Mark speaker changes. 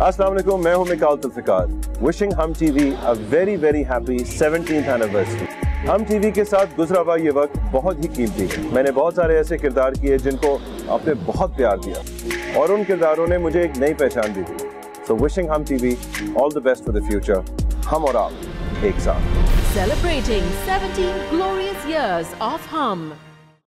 Speaker 1: अस्सलाम वालेकुम, मैं हूँ Mikaal Zulfiqar wishing Hum TV a very very happy 17th anniversary Hum TV के साथ गुजरा हुआ ये वक्त बहुत ही कीमती है। मैंने बहुत सारे ऐसे किरदार किए जिनको आपने बहुत प्यार दिया। और उन किरदारों ने मुझे एक नई पहचान दी। थी so wishing Hum TV all the best for the future हम और आप एक साथ।
Speaker 2: Celebrating 17 glorious years of Hum.